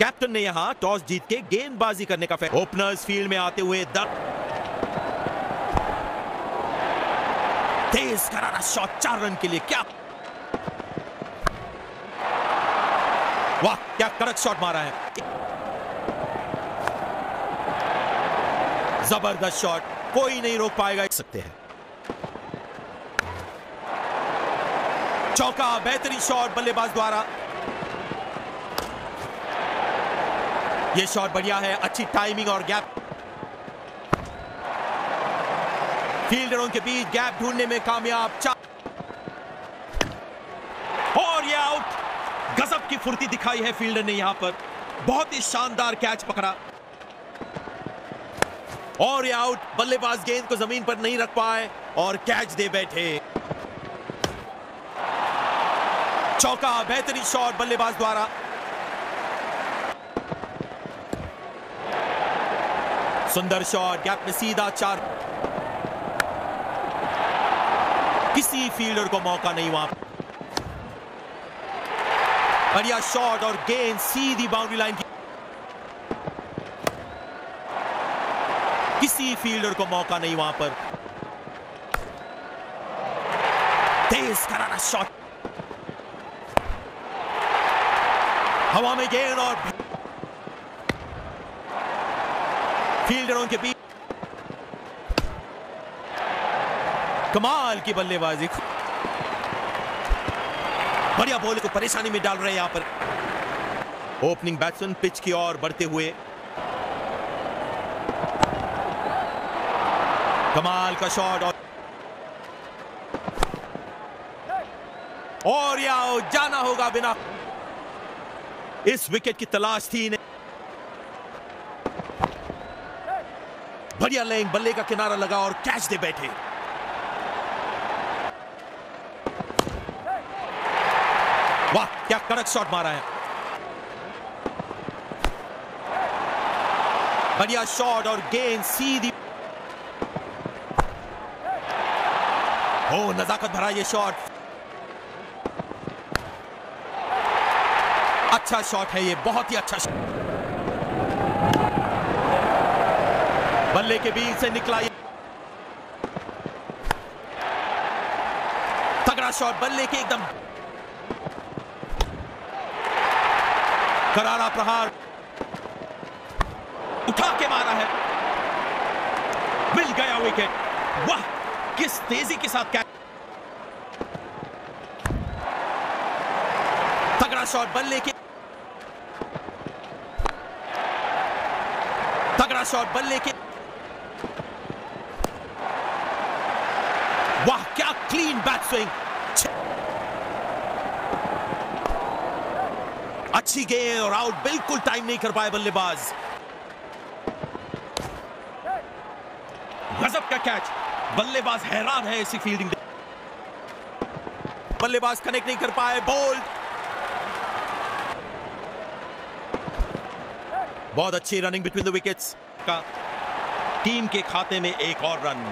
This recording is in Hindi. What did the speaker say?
कैप्टन ने यहाँ टॉस जीत के गेंदबाजी करने का फैसला ओपनर्स फ़ील्ड में आते हुए तेज करारा शॉट चार रन के लिए क्या वाह, क्या कड़क शॉट मारा है। ज़बरदस्त शॉट कोई नहीं रोक पाएगा। सकते हैं। चौका, बेहतरीन शॉट बल्लेबाज द्वारा। यह शॉट बढ़िया है, अच्छी टाइमिंग और गैप फील्डरों के बीच गैप ढूँढने में कामयाब और ये आउट गजब की फुर्ती दिखाई है फील्डर ने यहाँ पर। बहुत ही शानदार कैच पकड़ा। और ये आउट बल्लेबाज गेंद को ज़मीन पर नहीं रख पाए और कैच दे बैठे। चौका, बेहतरीन शॉट बल्लेबाज द्वारा। सुंदर शॉट गैप में सीधा चार। किसी फील्डर को मौका नहीं वहाँ बढ़िया शॉट और गेंद सीधी बाउंड्री लाइन की। किसी फील्डर को मौका नहीं वहाँ पर। तेज करारा शॉट हवा में गेंद और फील्डरों के बीच कमाल की बल्लेबाजी। बढ़िया बॉल को परेशानी में डाल रहे हैं यहाँ पर। ओपनिंग बैट्समैन पिच की ओर बढ़ते हुए। कमाल का शॉट और और या जाना होगा बिना इस विकेट की तलाश थी बढ़िया लेंग, बल्ले का किनारा लगा और कैच दे बैठे। वाह, क्या कड़क शॉट मारा है। बढ़िया शॉट और गेंद सीधी। ओ, नजाकत भरा ये शॉट। अच्छा शॉट है ये, बहुत ही अच्छा शॉट। बल्ले के बीच से निकला तगड़ा शॉट, बल्ले के एकदम। करारा प्रहार। उठा के मारा है। मिल गया विकेट वाह, किस तेज़ी के साथ कैच तगड़ा शॉट, बल्ले के तगड़ा शॉट, बल्ले के वाह स्विंग अच्छी गेंद और आउट, बिल्कुल टाइम नहीं कर पाए बल्लेबाज। गजब का कैच बल्लेबाज हैरान है ऐसी फील्डिंग बल्लेबाज कनेक्ट नहीं कर पाए बोल्ड बहुत अच्छी रनिंग बिटवीन द विकेट्स का। टीम के खाते में एक और रन